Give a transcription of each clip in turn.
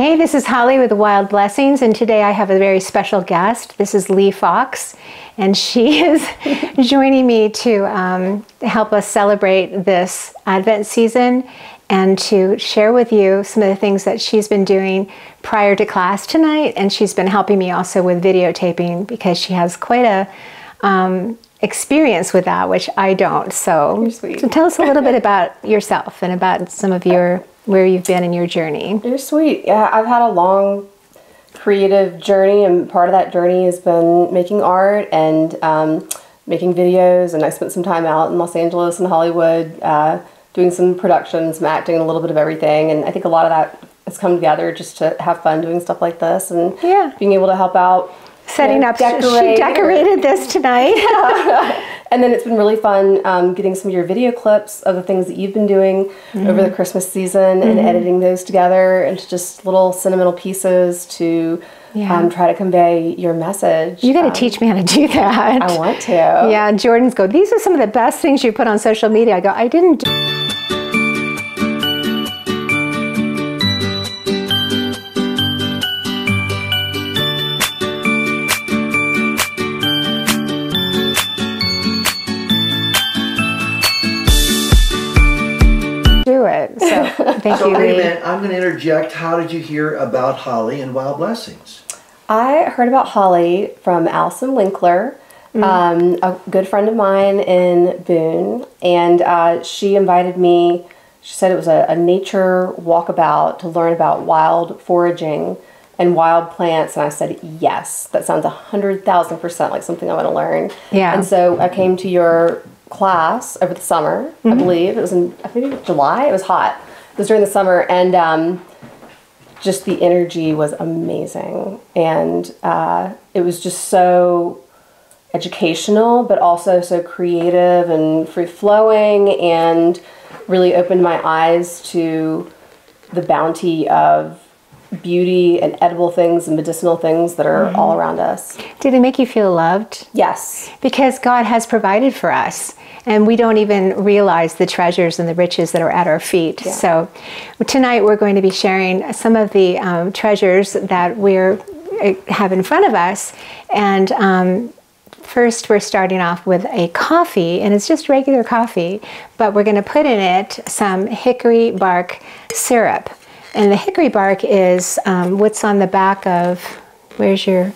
Hey, this is Holly with Wild Blessings, and today I have a very special guest. This is Leigh Fox, and she is joining me to um, help us celebrate this Advent season and to share with you some of the things that she's been doing prior to class tonight. And she's been helping me also with videotaping because she has quite a um, experience with that, which I don't. So, so tell us a little bit about yourself and about some of your where you've been in your journey. You're sweet. Yeah, I've had a long creative journey, and part of that journey has been making art and um, making videos. And I spent some time out in Los Angeles and Hollywood uh, doing some productions, some acting, a little bit of everything. And I think a lot of that has come together just to have fun doing stuff like this and yeah. being able to help out setting you know, up. Decorate. She decorated this tonight. And then it's been really fun um, getting some of your video clips of the things that you've been doing mm-hmm. over the Christmas season and mm-hmm. editing those together into just little sentimental pieces to yeah. um, try to convey your message. You got to um, teach me how to do that. I want to. Yeah, Jordan's go. These are some of the best things you put on social media. I go. I didn't. Do- Thank so you. Wait a minute, I'm going to interject. How did you hear about Holly and Wild Blessings? I heard about Holly from Allison Winkler, mm. um, a good friend of mine in Boone, and uh, she invited me. She said it was a, a nature walkabout to learn about wild foraging and wild plants. And I said, yes, that sounds a hundred thousand percent like something I want to learn. Yeah. And so I came to your class over the summer, mm-hmm. I believe. It was in, I think, July. It was hot was during the summer, and um, just the energy was amazing, and uh, it was just so educational, but also so creative and free flowing, and really opened my eyes to the bounty of beauty and edible things and medicinal things that are mm-hmm. all around us. Did it make you feel loved? Yes. Because God has provided for us and we don't even realize the treasures and the riches that are at our feet. Yeah. So tonight we're going to be sharing some of the um, treasures that we're uh, have in front of us and um, First, we're starting off with a coffee, and it's just regular coffee, but we're going to put in it some hickory bark syrup. And the hickory bark is um, what's on the back of, where's your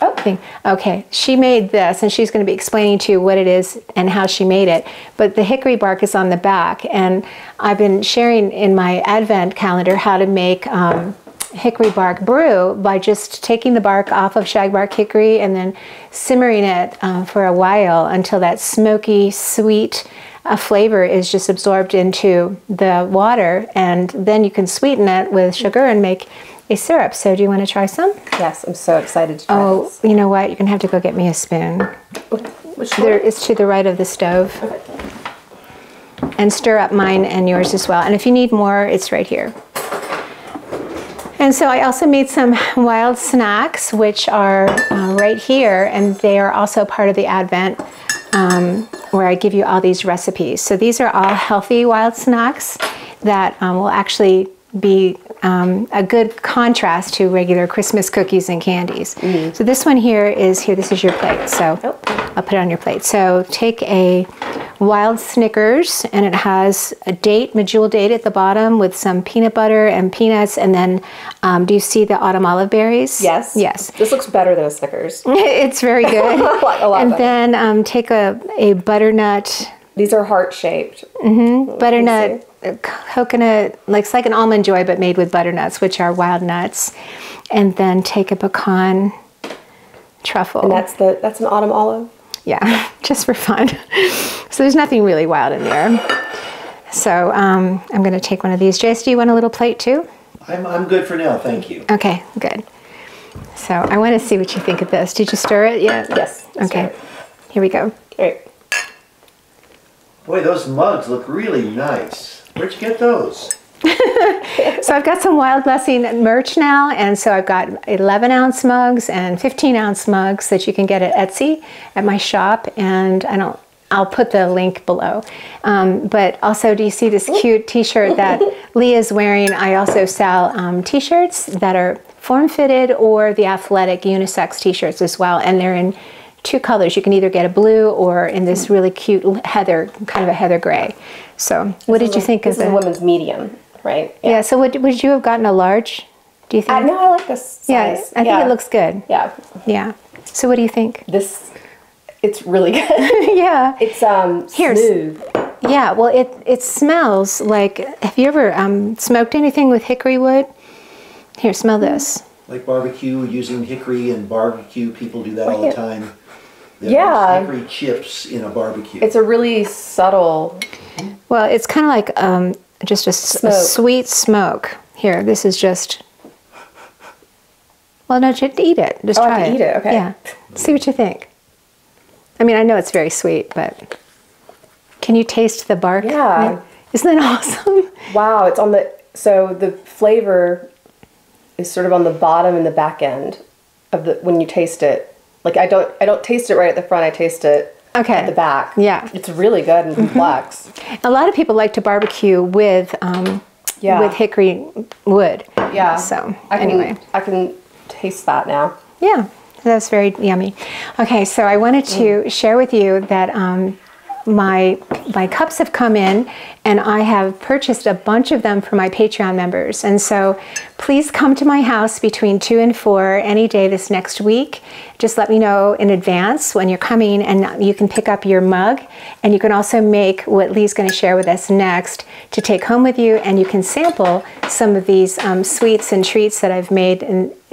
oh. thing? Okay, she made this and she's going to be explaining to you what it is and how she made it. But the hickory bark is on the back and I've been sharing in my advent calendar how to make um, hickory bark brew by just taking the bark off of shagbark hickory and then simmering it uh, for a while until that smoky, sweet, a flavor is just absorbed into the water and then you can sweeten it with sugar and make a syrup. So do you want to try some? Yes, I'm so excited to try Oh, this. you know what? You're going to have to go get me a spoon. Which there, it's to the right of the stove. Okay. And stir up mine and yours as well. And if you need more, it's right here. And so I also made some wild snacks, which are uh, right here, and they are also part of the Advent um, where I give you all these recipes. So these are all healthy wild snacks that um, will actually be um, a good contrast to regular Christmas cookies and candies. Mm-hmm. So this one here is here. This is your plate. So oh. I'll put it on your plate. So take a wild Snickers, and it has a date, medjool date at the bottom with some peanut butter and peanuts, and then um, do you see the autumn olive berries? Yes. Yes. This looks better than a Snickers. it's very good. a lot and then um, take a, a butternut. These are heart shaped. Mm-hmm. Butternut coconut, like it's like an almond joy, but made with butternuts, which are wild nuts, and then take a pecan truffle. And that's the that's an autumn olive. Yeah, just for fun. so there's nothing really wild in there. So um, I'm going to take one of these. Jace, do you want a little plate too? I'm I'm good for now, thank you. Okay, good. So I want to see what you think of this. Did you stir it yet? Yes. Okay. Here we go. All right. Boy, those mugs look really nice. Where'd you get those? so I've got some Wild Blessing merch now, and so I've got 11 ounce mugs and 15 ounce mugs that you can get at Etsy at my shop. And I don't, I'll put the link below. Um, but also, do you see this cute T-shirt that Leah's wearing? I also sell um, T-shirts that are form-fitted or the athletic unisex T-shirts as well, and they're in two colors. You can either get a blue or in this really cute heather, kind of a heather gray. So, what did you think This of is a women's medium, right? Yeah. So, would would you have gotten a large? Do you think? I know I like this yeah, size. I think it looks good. Yeah. Yeah. So, what do you think? This, it's really good. yeah. it's um Here's- smooth. Yeah, well, it it smells like. Have you ever um, smoked anything with hickory wood? Here, smell this. Like barbecue, using hickory and barbecue, people do that all the time. They Yeah. Hickory chips in a barbecue. It's a really subtle. Well, it's kind of like um, just a, Smoke. sweet smoke. Here, this is just. Well, no, just eat it. Just Oh, I try have to eat it, okay. Yeah. See what you think. I mean, I know it's very sweet, but can you taste the bark? Yeah. Isn't that awesome? Wow, it's on the so the flavor is sort of on the bottom and the back end of the when you taste it. Like I don't I don't taste it right at the front. I taste it Okay. at the back. Yeah. Mm-hmm. it's really good and complex. A lot of people like to barbecue with um, Yeah. with hickory wood. Yeah. So I can, anyway, I can taste that now. yeah, that's very yummy. Okay, so I wanted to share with you that um, my my cups have come in, and I have purchased a bunch of them for my Patreon members. And so, please come to my house between two and four any day this next week. Just let me know in advance when you're coming, and you can pick up your mug. And you can also make what Leigh's going to share with us next to take home with you, and you can sample some of these um, sweets and treats that I've made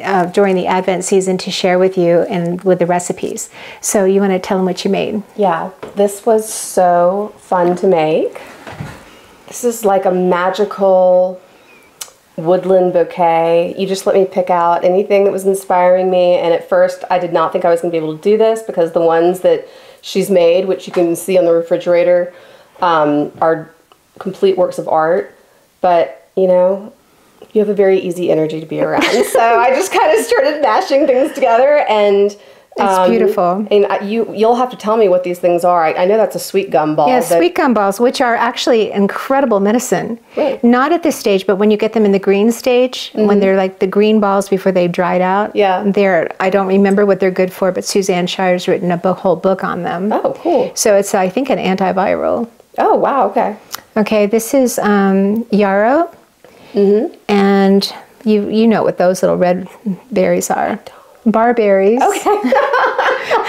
uh, during the Advent season to share with you and with the recipes. So, you want to tell them what you made? Yeah, this was so fun to make. This is like a magical woodland bouquet. You just let me pick out anything that was inspiring me. And at first, I did not think I was going to be able to do this because the ones that she's made, which you can see on the refrigerator, um, are complete works of art. But, you know, you have a very easy energy to be around. so I just kind of started mashing things together and. It's beautiful. And you, you'll have to tell me what these things are. I, I know that's a sweet gum ball. Yeah, sweet gum balls, which are actually incredible medicine. Right. Not at this stage, but when you get them in the green stage, when they're like the green balls before they've dried out. Mm-hmm. Yeah. They're I don't remember what they're good for, but Suzanne Shire's written a bo- whole book on them. Oh, cool. So it's I think an antiviral. Oh, wow. Okay. Okay, this is um, yarrow, Mm-hmm. and you you know what those little red berries are. Barberries. Okay.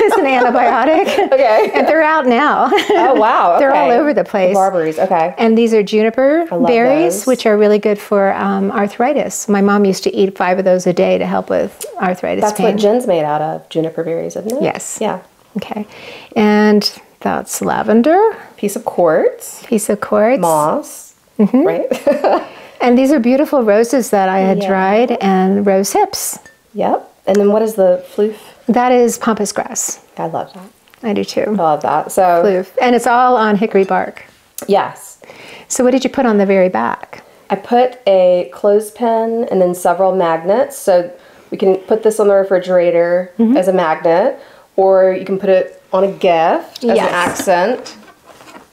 it's an antibiotic. Okay. and they're out now. Oh, wow. They're all over the place. Barberries. Okay. And these are juniper berries, those. which are really good for um, arthritis. My mom used to eat five of those a day to help with arthritis That's pain. what gin's made out of. Juniper berries, isn't it? Yes. Yeah. okay. And that's lavender, Piece of quartz, piece of quartz. moss. Mm-hmm. Right. And these are beautiful roses that I had Yeah. dried and rose hips. yep. And then what is the floof? That is pampas grass. I love that. I do too. I love that. So Floof. And it's all on hickory bark. yes, So what did you put on the very back? I put a clothespin and then several magnets. So we can put this on the refrigerator Mm-hmm. as a magnet, or you can put it on a gift as Yes. an accent.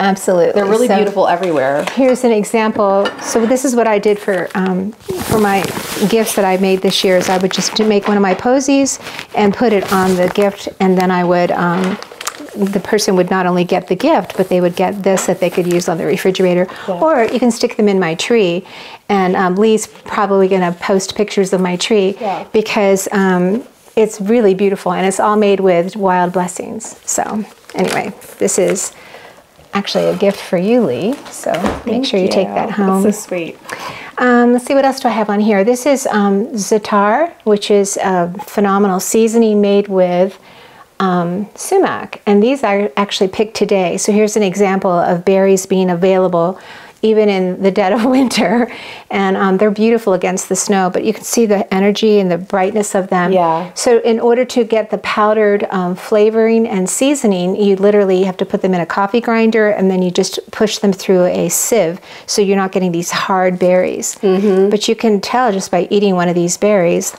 Absolutely. They're really So- beautiful everywhere. Here's an example. So this is what I did for um, for my gifts that I made this year. Is I would just make one of my posies and put it on the gift, and then I would. Um, the person would not only get the gift, but they would get this that they could use on the refrigerator, or you can stick them in my tree. And um, Leigh's probably going to post pictures of my tree Yeah. because um, it's really beautiful and it's all made with wild blessings. So anyway, this is actually a gift for you, Leigh. So make sure you, take that home. That's so sweet. Um, let's see what else do I have on here. This is um, Za'atar, which is a phenomenal seasoning made with um, sumac, and these are actually picked today. So here's an example of berries being available even in the dead of winter, and um, they're beautiful against the snow. But you can see the energy and the brightness of them. Yeah. So in order to get the powdered um, flavoring and seasoning, you literally have to put them in a coffee grinder, and then you just push them through a sieve, so you're not getting these hard berries. But you can tell just by eating one of these berries.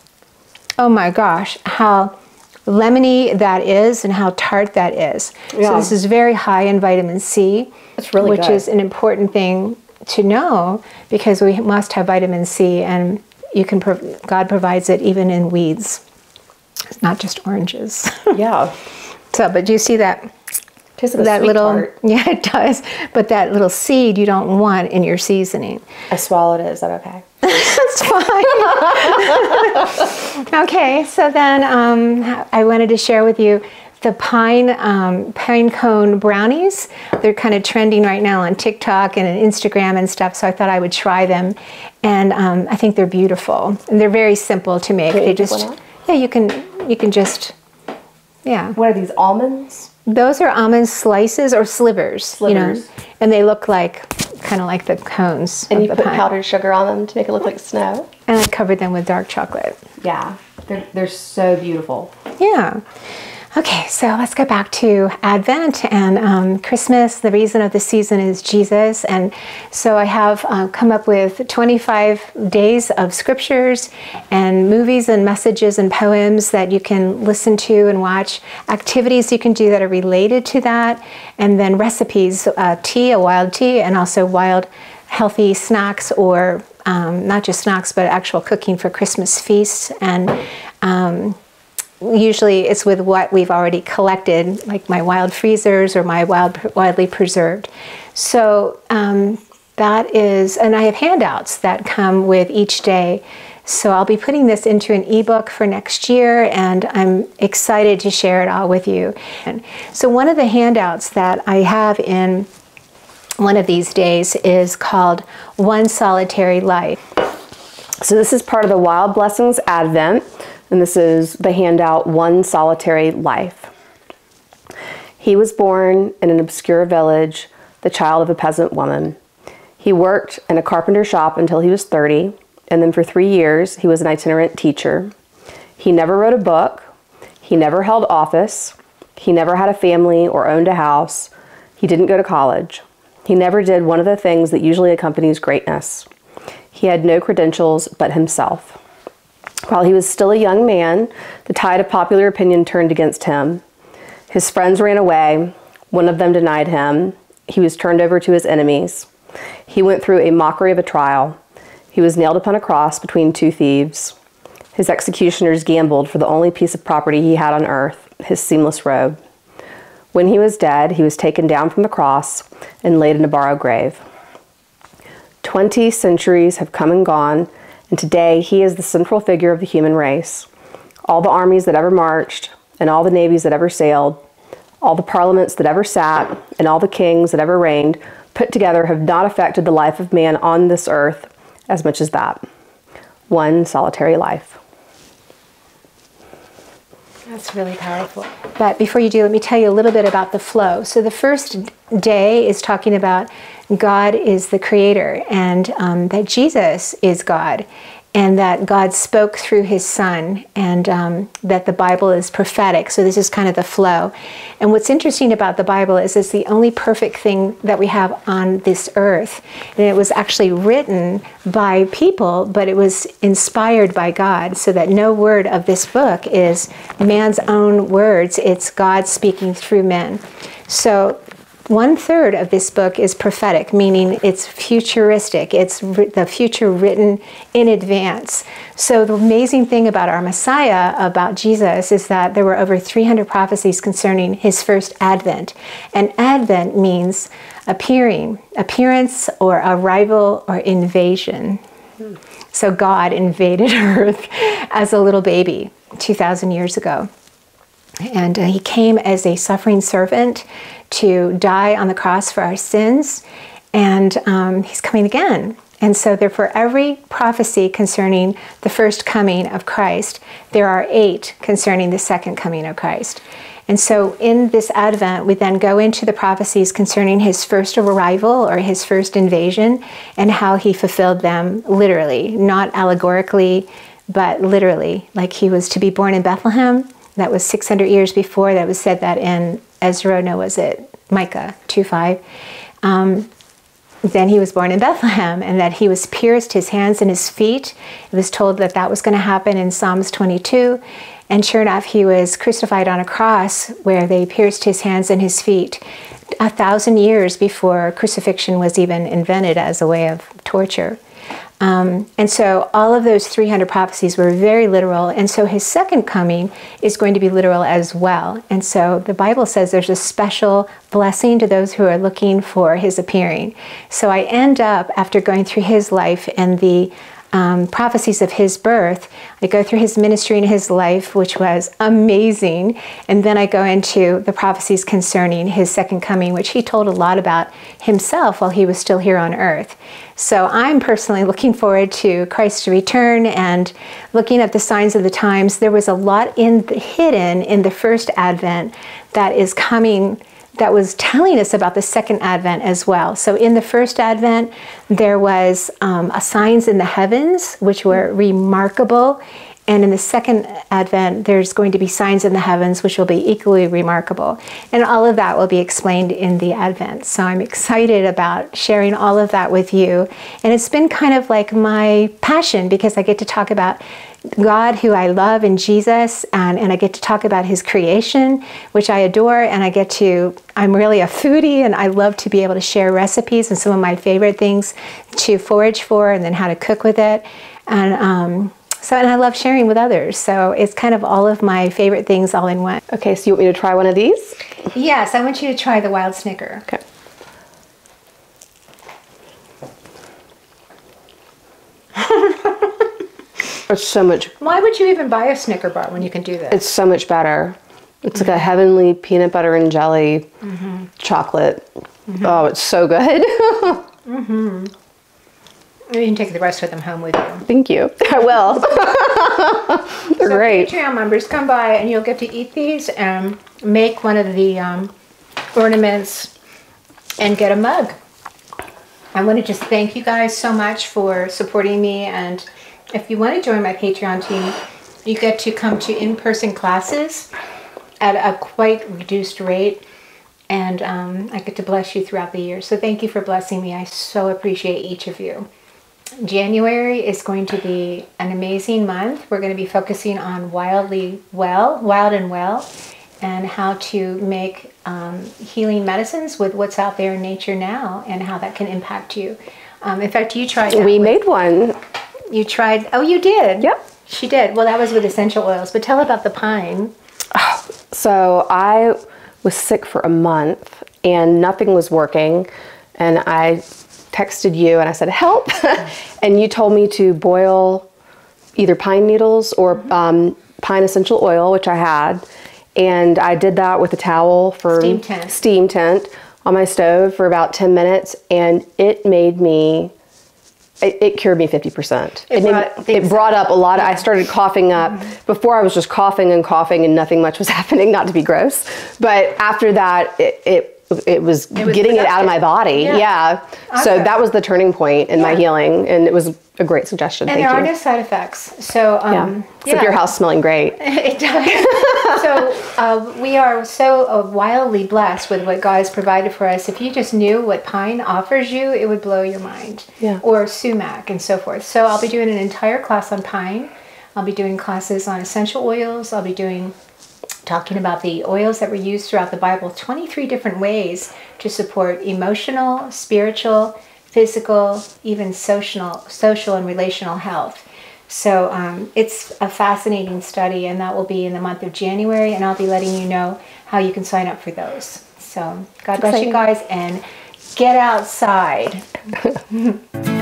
Oh my gosh, how lemony that is and how tart that is. So this is very high in vitamin C, really which good. is an important thing to know because we must have vitamin C, and you can prov- God provides it even in weeds, It's not just oranges. Yeah. so, but do you see that? Tastes like a that sweet little tart. yeah it does but that little seed you don't want in your seasoning I swallowed it. Is that okay? that's fine okay so then um, i wanted to share with you the pine um, pine cone brownies they're kind of trending right now on tiktok and on instagram and stuff so i thought i would try them and um, i think they're beautiful and they're very simple to make Can they just yeah you can you can just yeah What are these almonds? those are almond slices or slivers, you know, Slivers. and they look like kind of like the cones. And you put pine. powdered sugar on them to make it look like snow. And I covered them with dark chocolate. Yeah. They're, they're so beautiful. Yeah. Okay, so let's go back to Advent and um, Christmas. The reason of the season is Jesus. And so I have uh, come up with 25 days of scriptures and movies and messages and poems that you can listen to and watch, activities you can do that are related to that, and then recipes uh, tea, a wild tea, and also wild healthy snacks or um, not just snacks, but actual cooking for Christmas feasts and um, usually it's with what we've already collected, like my wild freezers or my wild, wildly preserved. So um, that is, and I have handouts that come with each day. So I'll be putting this into an ebook for next year, and I'm excited to share it all with you. And so one of the handouts that I have in one of these days is called One Solitary Life. So this is part of the Wild Blessings Advent, and this is the handout One Solitary Life. He was born in an obscure village, the child of a peasant woman. He worked in a carpenter shop until he was 30, and then for three years he was an itinerant teacher. He never wrote a book, he never held office, he never had a family or owned a house, he didn't go to college. He never did one of the things that usually accompanies greatness. He had no credentials but himself. While he was still a young man, the tide of popular opinion turned against him. His friends ran away, one of them denied him. He was turned over to his enemies. He went through a mockery of a trial. He was nailed upon a cross between two thieves. His executioners gambled for the only piece of property he had on earth, his seamless robe. When he was dead, he was taken down from the cross and laid in a borrowed grave. Twenty centuries have come and gone, and today he is the central figure of the human race. All the armies that ever marched, and all the navies that ever sailed, all the parliaments that ever sat, and all the kings that ever reigned, put together have not affected the life of man on this earth as much as that. One solitary life. That's really powerful. But before you do, let me tell you a little bit about the flow. So the first day is talking about God is the creator and um, that Jesus is God and that God spoke through his son and um, that the Bible is prophetic. So this is kind of the flow. And what's interesting about the Bible is it's the only perfect thing that we have on this earth. And it was actually written by people, but it was inspired by God so that no word of this book is man's own words. It's God speaking through men. So one third of this book is prophetic, meaning it's futuristic. It's the future written in advance. So, the amazing thing about our Messiah, about Jesus, is that there were over 300 prophecies concerning his first advent. And advent means appearing, appearance, or arrival, or invasion. So, God invaded earth as a little baby 2,000 years ago. And uh, he came as a suffering servant to die on the cross for our sins, and um, he's coming again. And so, therefore, every prophecy concerning the first coming of Christ, there are eight concerning the second coming of Christ. And so, in this Advent, we then go into the prophecies concerning his first arrival or his first invasion and how he fulfilled them literally, not allegorically, but literally. Like he was to be born in Bethlehem, that was 600 years before. That was said that in Ezra, no, was it Micah 2 5. Um, then he was born in Bethlehem and that he was pierced his hands and his feet. It was told that that was going to happen in Psalms 22. And sure enough, he was crucified on a cross where they pierced his hands and his feet a thousand years before crucifixion was even invented as a way of torture. Um, and so all of those 300 prophecies were very literal. And so his second coming is going to be literal as well. And so the Bible says there's a special blessing to those who are looking for his appearing. So I end up, after going through his life and the um, prophecies of his birth. I go through his ministry and his life, which was amazing. And then I go into the prophecies concerning his second coming, which he told a lot about himself while he was still here on earth. So I'm personally looking forward to Christ's return and looking at the signs of the times. There was a lot in the, hidden in the first advent that is coming that was telling us about the second advent as well. So in the first advent, there was um, signs in the heavens, which were remarkable. And in the second advent, there's going to be signs in the heavens, which will be equally remarkable. And all of that will be explained in the advent. So I'm excited about sharing all of that with you. And it's been kind of like my passion because I get to talk about God who I love in Jesus, and, and I get to talk about his creation, which I adore, and I get to, I'm really a foodie, and I love to be able to share recipes and some of my favorite things to forage for, and then how to cook with it. And um, so, and I love sharing with others. So it's kind of all of my favorite things all in one. Okay, so you want me to try one of these? Yes, I want you to try the wild snicker. Okay. It's so much. Why would you even buy a Snicker bar when you can do this? It's so much better. It's like a heavenly peanut butter and jelly mm-hmm. chocolate. Mm-hmm. Oh, it's so good. Mm-hmm. You can take the rest of them home with you. Thank you. I will. They're So great. Patreon members, come by and you'll get to eat these and make one of the um, ornaments and get a mug. I want to just thank you guys so much for supporting me. And if you want to join my Patreon team, you get to come to in person classes at a quite reduced rate. And um, I get to bless you throughout the year. So thank you for blessing me. I so appreciate each of you. January is going to be an amazing month. We're going to be focusing on wildly well, wild and well, and how to make um, healing medicines with what's out there in nature now and how that can impact you. Um, in fact, you tried. We with- made one. You tried. Oh, you did. Yep. She did. Well, that was with essential oils. But tell about the pine. So I was sick for a month and nothing was working. And I texted you and I said, help. and you told me to boil either pine needles or um, pine essential oil, which I had. And I did that with a towel for Steam tent. steam tent on my stove for about 10 minutes. And it made me it, it cured me 50%. It made- brought it brought up a lot. Of, I started coughing up. Mm-hmm. Before I was just coughing and coughing and nothing much was happening, not to be gross. But after that, it, it, it was was getting it out of my body. Yeah. Yeah. So that was the turning point in my healing. And it was a great suggestion. And Thank there you. are no side effects. So, yeah. um, Except your house smelling great. It does. so uh, we are so uh, wildly blessed with what God has provided for us. If you just knew what pine offers you, it would blow your mind. Yeah. Or sumac and so forth. So I'll be doing an entire class on pine. I'll be doing classes on essential oils. I'll be doing talking about the oils that were used throughout the Bible, 23 different ways to support emotional, spiritual, physical, even social, social and relational health. So um, it's a fascinating study, and that will be in the month of January, and I'll be letting you know how you can sign up for those. So God bless you guys, and get outside.